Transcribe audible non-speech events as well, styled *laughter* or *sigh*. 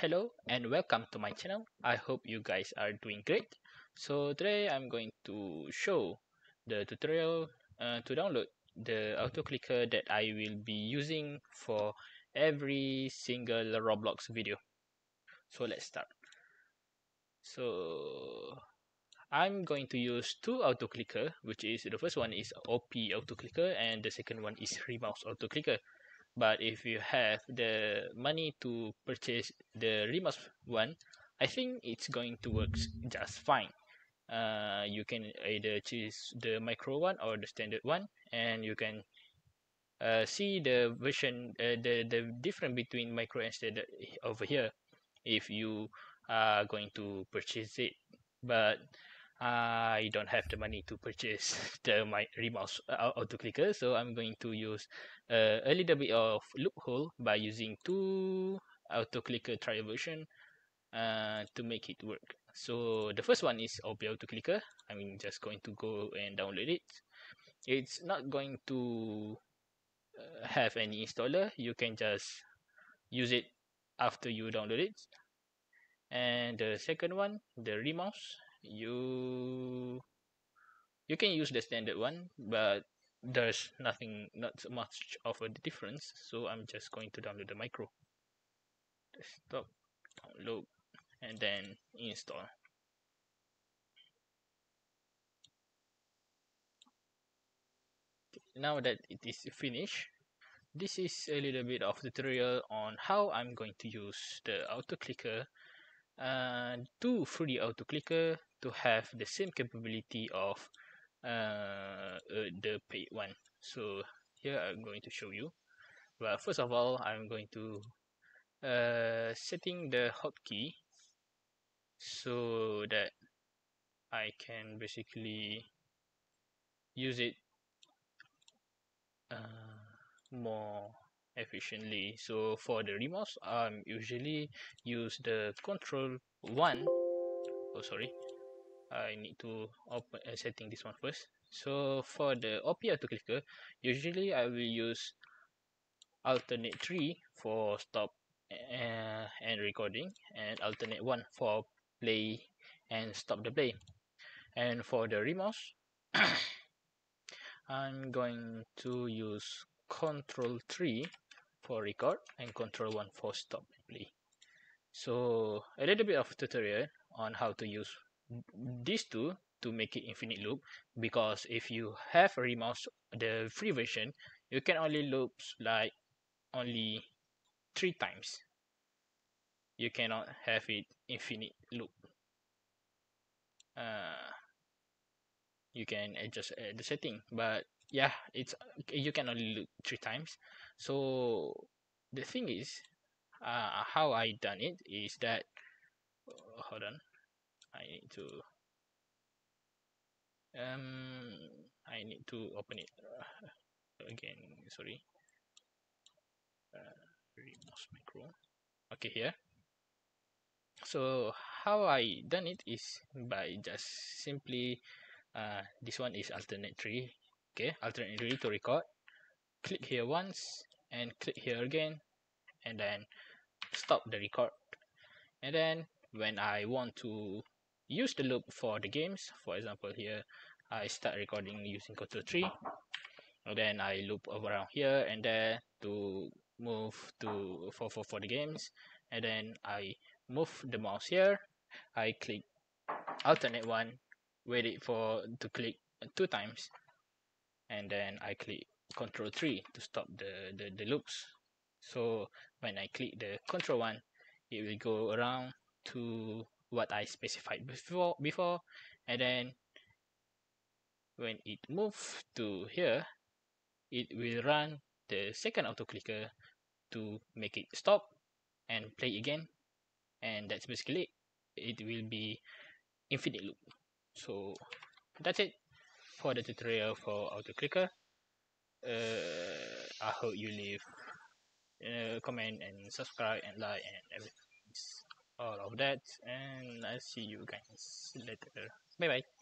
hello and welcome to my channel. I hope you guys are doing great. So today i'm going to show the tutorial uh, to download the auto clicker that i will be using for every single roblox video. So let's start. So i'm going to use two auto clicker which is the first one is op auto clicker and the second one is remouse auto clicker but if you have the money to purchase the remouse one I think it's going to work just fine. Uh, you can either choose the micro one or the standard one and you can uh, see the version uh, the the difference between micro and standard over here if you are going to purchase it. But I don't have the money to purchase *laughs* the my remouse uh, auto clicker so I'm going to use uh, a little bit of loophole by using two auto clicker trial version uh, to make it work. So the first one is OP auto clicker I'm just going to go and download it. It's not going to uh, have any installer. You can just use it after you download it. And the second one the remouse you you can use the standard one but there's nothing not much of a difference. So i'm just going to download the micro desktop download and then install. Now that it is finished this is a little bit of tutorial on how i'm going to use the auto clicker. Uh, to free auto clicker to have the same capability of uh, uh, the paid one. So here I'm going to show you. But first of all I'm going to uh, setting the hotkey so that I can basically use it uh, more efficiently. So for the remouse I'm usually use the control 1 oh sorry I need to open uh, setting this one first. So for the OP auto clicker usually I will use alternate 3 for stop uh, and recording and alternate 1 for play and stop the play. And for the remouse *coughs* I'm going to use control 3 for record and control 1 for stop and play. So a little bit of tutorial on how to use these two to make it infinite loop because if you have a remouse the free version you can only loop like only three times. You cannot have it infinite loop. Uh, you can adjust uh, the setting but yeah it's you can only loop three times. So the thing is uh, how I done it is that hold on I need to um I need to open it uh, again. Sorry. Uh, micro. Okay here. So how I done it is by just simply uh, this one is alternate 3 okay alternate 3 to record. Click here once and click here again and then stop the record. And then when I want to use the loop for the games. For example here I start recording using control 3 and then I loop around here and there to move to for, for, for the games. And then I move the mouse here. I click alternate one wait it for to click two times and then I click control 3 to stop the, the, the loops. So when I click the control 1 it will go around to what I specified before before. And then when it moves to here it will run the second auto clicker to make it stop and play again. And that's basically it. it will be infinite loop. So that's it for the tutorial for auto clicker uh, I hope you leave uh, comment and subscribe and like and everything all of that and I'll see you guys later. Bye bye